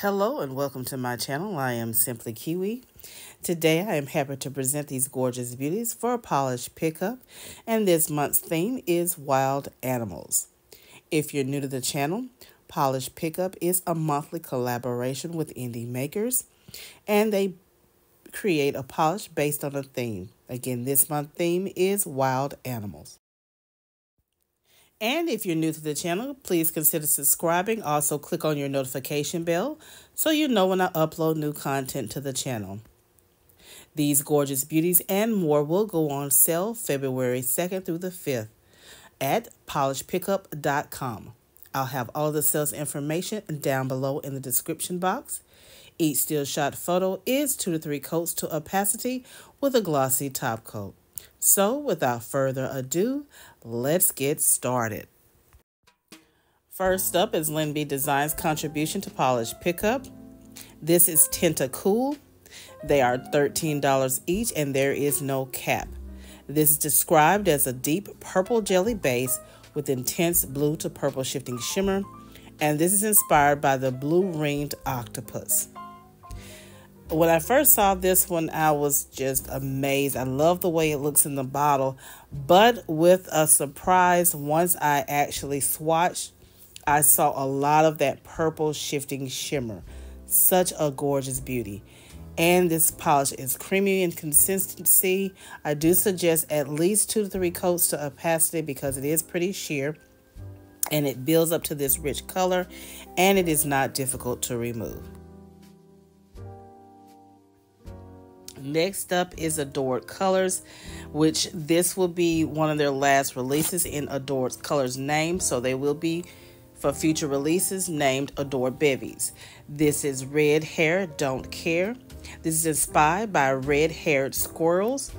Hello and welcome to my channel. I am Simply Kewi. Today I am happy to present these gorgeous beauties for a polish pickup and this month's theme is wild animals. If you're new to the channel, Polish Pickup is a monthly collaboration with indie makers and they create a polish based on a theme. Again, this month theme is wild animals. And if you're new to the channel, please consider subscribing. Also, click on your notification bell so you know when I upload new content to the channel. These gorgeous beauties and more will go on sale February 2nd through the 5th at polishpickup.com. I'll have all the sales information down below in the description box. Each still shot photo is 2 to 3 coats to opacity with a glossy top coat. So, without further ado, let's get started. First up is B Designs contribution to polish pickup. This is Tenta-Cool. They are $13 each and there is no cap. This is described as a deep purple jelly base with intense blue to purple shifting shimmer, and this is inspired by the blue ringed octopus when I first saw this one, I was just amazed. I love the way it looks in the bottle, but with a surprise, once I actually swatched, I saw a lot of that purple shifting shimmer. Such a gorgeous beauty. And this polish is creamy in consistency. I do suggest at least two to three coats to opacity because it is pretty sheer and it builds up to this rich color and it is not difficult to remove. Next up is Adored Colors, which this will be one of their last releases in Adored Colors name, so they will be for future releases named Adored Bevies. This is Red Hair Don't Care. This is inspired by red haired squirrels.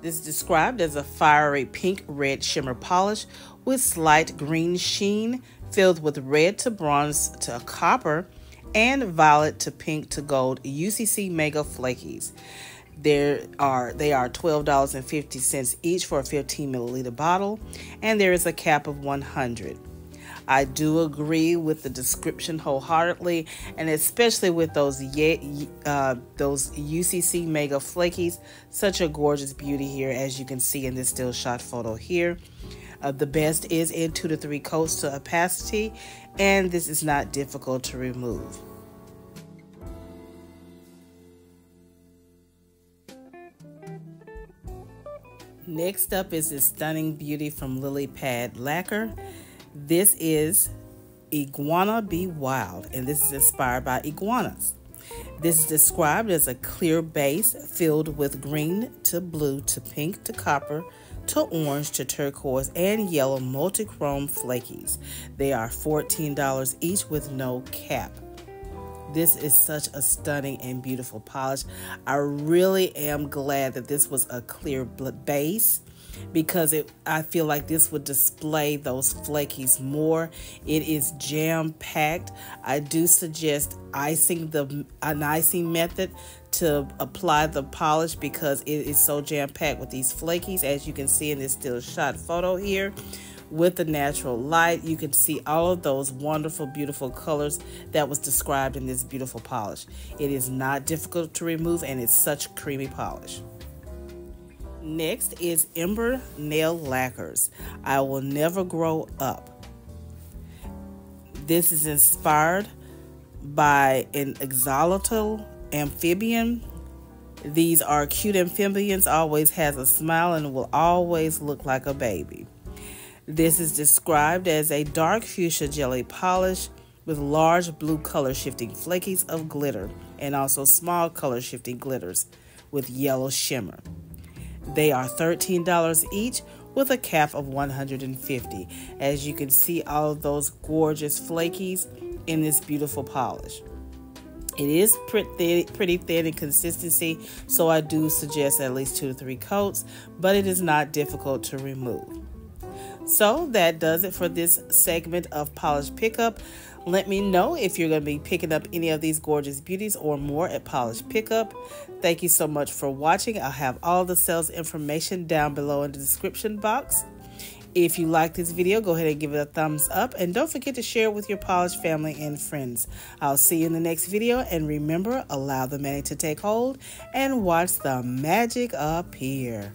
This is described as a fiery pink red shimmer polish with slight green sheen filled with red to bronze to copper and violet to pink to gold UCC Mega Flakies. There are they are $12.50 each for a 15 milliliter bottle, and there is a cap of 100. I do agree with the description wholeheartedly, and especially with those uh, those UCC Mega Flakies. Such a gorgeous beauty here, as you can see in this still shot photo here. Uh, the best is in two to three coats to opacity, and this is not difficult to remove. Next up is this stunning beauty from Lily Pad Lacquer. This is Iguana Be Wild, and this is inspired by iguanas. This is described as a clear base filled with green to blue to pink to copper to orange to turquoise and yellow multi-chrome flakies. They are $14 each with no cap. This is such a stunning and beautiful polish. I really am glad that this was a clear base because it I feel like this would display those flakies more. It is jam packed. I do suggest icing the an icing method to apply the polish because it is so jam packed with these flakies as you can see in this still shot photo here with the natural light you can see all of those wonderful beautiful colors that was described in this beautiful polish it is not difficult to remove and it's such creamy polish Next is Ember Nail Lacquers. I will never grow up. This is inspired by an axolotl amphibian. These are cute amphibians, always has a smile and will always look like a baby. This is described as a dark fuchsia jelly polish with large blue color shifting flakies of glitter and also small color shifting glitters with yellow shimmer. They are $13 each with a cap of 150. As you can see all of those gorgeous flakies in this beautiful polish. It is pretty, pretty thin in consistency, so I do suggest at least two to three coats, but it is not difficult to remove. So that does it for this segment of Polish Pickup. Let me know if you're going to be picking up any of these gorgeous beauties or more at Polish Pickup. Thank you so much for watching. I'll have all the sales information down below in the description box. If you like this video, go ahead and give it a thumbs up and don't forget to share it with your polished family and friends. I'll see you in the next video and remember, allow the magic to take hold and watch the magic appear.